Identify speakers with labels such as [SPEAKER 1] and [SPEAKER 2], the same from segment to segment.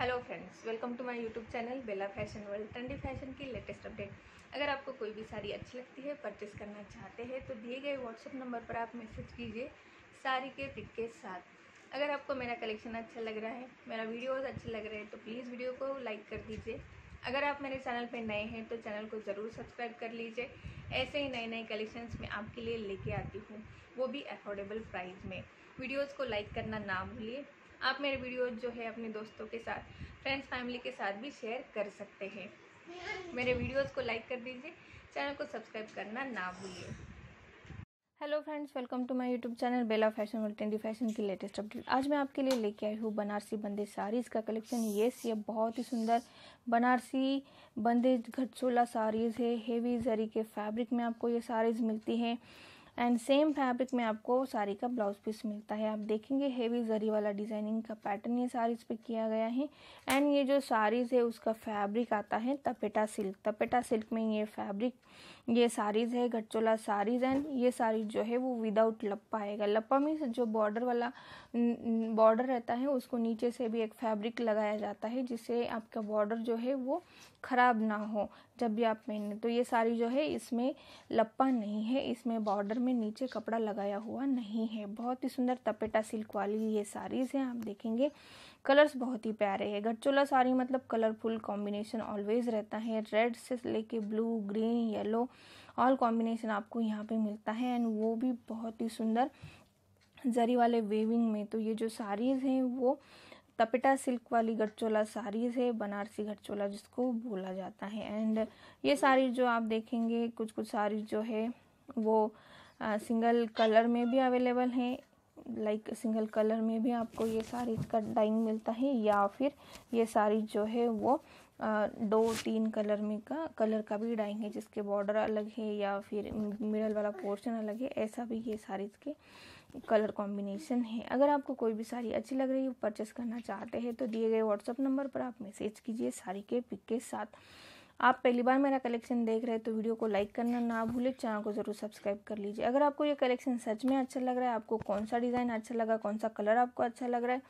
[SPEAKER 1] Hello friends welcome to my YouTube channel Bela fashion world trendy fashion की latest update अगर आपको कोई भी साड़ी अच्छी लगती है परचेस करना चाहते हैं तो दिए गए व्हाट्सएप नंबर पर आप मैसेज कीजिए साड़ी के पिक के साथ। अगर आपको मेरा कलेक्शन अच्छा लग रहा है, मेरा वीडियोज़ अच्छे लग रहे हैं तो प्लीज़ वीडियो को लाइक कर दीजिए। अगर आप मेरे चैनल पर नए हैं तो चैनल को ज़रूर सब्सक्राइब कर लीजिए। ऐसे ही नए नए कलेक्शंस मैं आपके लिए लेके आती हूँ, वो भी अफोर्डेबल प्राइस में। वीडियोज़ को लाइक करना ना भूलिए। आप मेरे वीडियो जो है अपने दोस्तों के साथ फ्रेंड्स फैमिली के साथ भी शेयर कर सकते हैं। मेरे वीडियोस को लाइक कर दीजिए चैनल को सब्सक्राइब करना ना भूलिए। Hello friends welcome to my YouTube channel Bela fashion world trendy fashion की लेटेस्ट अपडेट आज मैं आपके लिए लेके आई हूँ बनारसी बंदे साड़ीज़ का कलेक्शन येस ये बहुत ही सुंदर बनारसी बंदे घटचोला साड़ीज़ है हेवी जरी के फैब्रिक में आपको ये साड़ीज़ मिलती हैं। एंड सेम फैब्रिक में आपको साड़ी का ब्लाउज पीस मिलता है। आप देखेंगे हेवी जरी वाला डिज़ाइनिंग का पैटर्न ये साड़ीज पे किया गया है। एंड ये जो साड़ीज है, उसका फैब्रिक आता है तपेटा सिल्क तपेटा सिल्क में ये फैब्रिक ये साड़ीज है गटचोला साड़ीज। एंड ये साड़ी जो है, वो विदाउट लप्पा आएगा। लप्पा मीन्स जो बॉर्डर वाला बॉर्डर रहता है, उसको नीचे से भी एक फैब्रिक लगाया जाता है, जिससे आपका बॉर्डर जो है, वो खराब ना हो, जब भी आप पहने। तो ये साड़ी जो है, इसमें लप्पा नहीं है, इसमें बॉर्डर में नीचे कपड़ा लगाया हुआ नहीं है। बहुत ही सुंदर तपेटा सिल्क वाली ये साड़ीज़ हैं, आप देखेंगे। कलर्स बहुत ही प्यारे हैं। गटचोला साड़ी मतलब कलरफुल कॉम्बिनेशन ऑलवेज रहता है। रेड से लेके blue green yellow all combination आपको यहाँ पे मिलता है। एंड वो भी बहुत ही सुंदर जरी वाले वेविंग में। तो ये जो साड़ीज़ हैं, वो तपेटा सिल्क वाली गटचोला साड़ीज है, बनारसी गटचोला जिसको बोला जाता है। एंड ये साड़ी जो आप देखेंगे कुछ कुछ साड़ी जो है, वो सिंगल कलर में भी अवेलेबल है लाइक सिंगल कलर में भी आपको ये साड़ी का डाइंग मिलता है या फिर ये साड़ी जो है वो आ, दो तीन कलर में का कलर का भी डाइंग है जिसके बॉर्डर अलग है या फिर मिडल वाला पोर्शन अलग है ऐसा भी ये साड़ीज के कलर कॉम्बिनेशन है। अगर आपको कोई भी साड़ी अच्छी लग रही है परचेस करना चाहते हैं तो दिए गए व्हाट्सअप नंबर पर आप मैसेज कीजिए साड़ी के पिक के साथ। आप पहली बार मेरा कलेक्शन देख रहे हैं तो वीडियो को लाइक करना ना भूलें चैनल को ज़रूर सब्सक्राइब कर लीजिए। अगर आपको ये कलेक्शन सच में अच्छा लग रहा है, आपको कौन सा डिज़ाइन अच्छा लगा, कौन सा कलर आपको अच्छा लग रहा है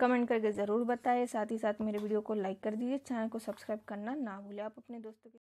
[SPEAKER 1] कमेंट करके ज़रूर बताएँ। साथ ही साथ मेरे वीडियो को लाइक कर दीजिए चैनल को सब्सक्राइब करना ना भूलें। आप अपने दोस्तों के